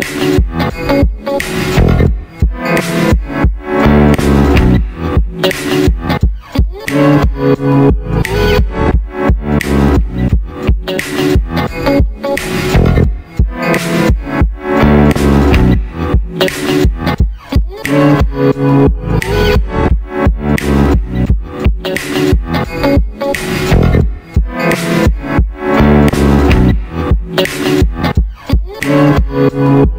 like. Música